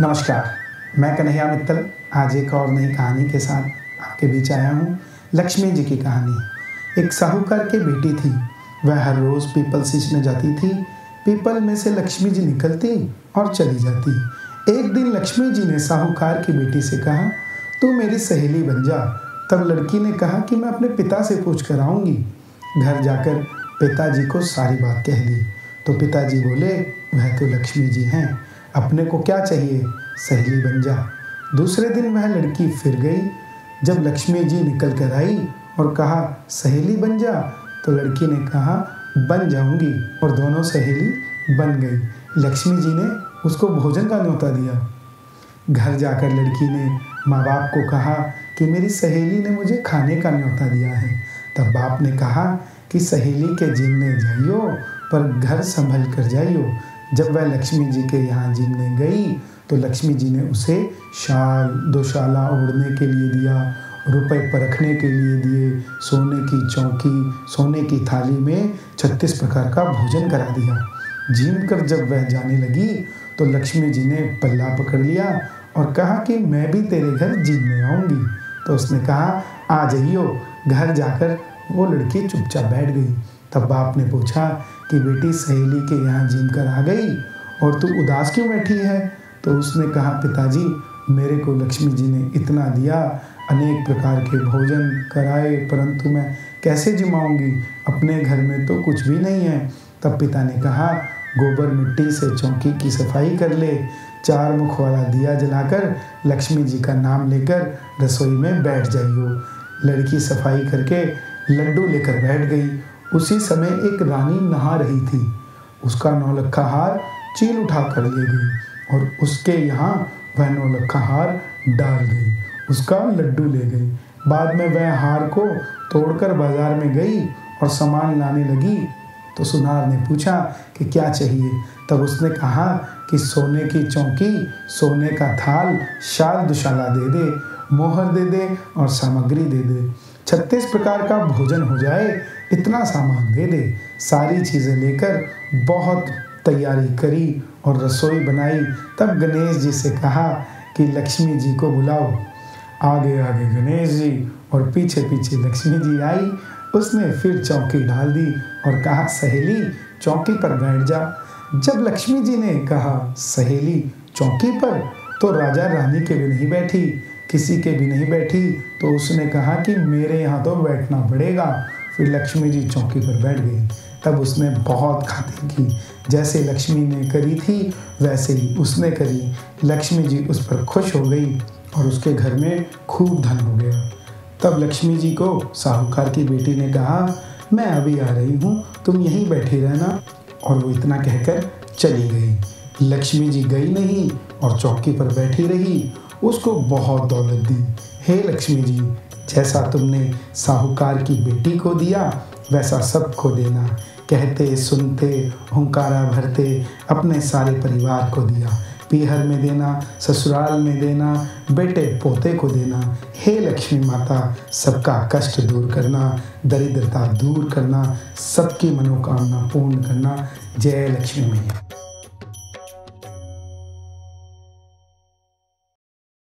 नमस्कार, मैं कन्हैया मित्तल, आज एक और नई कहानी के साथ आपके बीच आया हूँ, लक्ष्मी जी की कहानी। एक साहूकार की बेटी थी, वह हर रोज़ पीपल सींचने जाती थी, पीपल में से लक्ष्मी जी निकलती और चली जाती। एक दिन लक्ष्मी जी ने साहूकार की बेटी से कहा, तू मेरी सहेली बन जा। तब लड़की ने कहा कि मैं अपने पिता से पूछ कर आऊँगी। घर जाकर पिताजी को सारी बात कह दी। तो पिताजी बोले, वह तो लक्ष्मी जी हैं। अपने को क्या चाहिए? सहेली बन जा। दूसरे दिन वह लड़की फिर गई। जब लक्ष्मी जी निकल कर आई और कहा, सहेली बन जा तो लड़की ने कहा, बन जाऊँगी। और दोनों सहेली बन गई। लक्ष्मी जी ने उसको भोजन का न्योता दिया। घर जाकर लड़की ने माँ बाप को कहा कि मेरी सहेली ने मुझे खाने का न्योता दिया है। तब बाप ने कहा कि सहेली के जिमने जाइयो, पर घर संभल कर जाइयो। जब वह लक्ष्मी जी के यहाँ जिमने गई तो लक्ष्मी जी ने उसे शाल दोशाला ओढ़ने के लिए दिया, रुपए परखने के लिए दिए, सोने की चौकी, सोने की थाली में छत्तीस प्रकार का भोजन करा दिया। जिम कर जब वह जाने लगी तो लक्ष्मी जी ने पल्ला पकड़ लिया और कहा कि मैं भी तेरे घर जिमने आऊँगी। तो उसने कहा, आ जाइयो, घर जाकर वो लड़की चुपचाप बैठ गई। तब बाप ने पूछा कि बेटी, सहेली के यहाँ जिम कर आ गई और तू उदास क्यों बैठी है? तो उसने कहा, पिताजी, मेरे को लक्ष्मी जी ने इतना दिया, अनेक प्रकार के भोजन कराए, परंतु मैं कैसे जिमाऊँगी? अपने घर में तो कुछ भी नहीं है। तब पिता ने कहा, गोबर मिट्टी से चौकी की सफ़ाई कर ले। चार मुख वाला दिया जलाकर लक्ष्मी जी का नाम लेकर रसोई में बैठ जाइयो। लड़की सफ़ाई करके लड्डू लेकर बैठ गई उसी समय एक रानी नहा रही थी। उसका नौलखा हार चील उठा कर ले गई और उसके यहाँ वह नौलखा हार डाल गई। उसका लड्डू ले गई। बाद में वह हार को तोड़कर बाज़ार में गई और सामान लाने लगी। तो सुनार ने पूछा कि क्या चाहिए? तब उसने कहा कि सोने की चौकी, सोने का थाल शाल दुशाला दे दे, मोहर दे दे और सामग्री दे दे। छत्तीस प्रकार का भोजन हो जाए इतना सामान दे दे, सारी चीज़ें लेकर बहुत तैयारी करी और रसोई बनाई। तब गणेश जी से कहा कि लक्ष्मी जी को बुलाओ। आगे आगे गणेश जी और पीछे पीछे लक्ष्मी जी आई। उसने फिर चौकी डाल दी और कहा, सहेली, चौकी पर बैठ जा। जब लक्ष्मी जी ने कहा, सहेली, चौकी पर? तो राजा रानी के भी नहीं बैठी, किसी के भी नहीं बैठी। तो उसने कहा कि मेरे यहाँ तो बैठना पड़ेगा। फिर लक्ष्मी जी चौकी पर बैठ गई। तब उसने बहुत खातिर की। जैसे लक्ष्मी ने करी थी, वैसे ही उसने करी। लक्ष्मी जी उस पर खुश हो गई और उसके घर में खूब धन हो गया। तब लक्ष्मी जी को साहूकार की बेटी ने कहा, मैं अभी आ रही हूँ, तुम यहीं बैठे रहना। और वो इतना कहकर चली गई। लक्ष्मी जी गई नहीं और चौकी पर बैठी रही। उसको बहुत दौलत दी। हे लक्ष्मी जी जैसा तुमने साहूकार की बेटी को दिया, वैसा सबको देना। कहते, सुनते, हुंकारा भरते, अपने सारे परिवार को दिया। पीहर में देना, ससुराल में देना, बेटे पोते को देना। हे लक्ष्मी माता, सबका कष्ट दूर करना, दरिद्रता दूर करना, सबकी मनोकामना पूर्ण करना। जय लक्ष्मी मैया।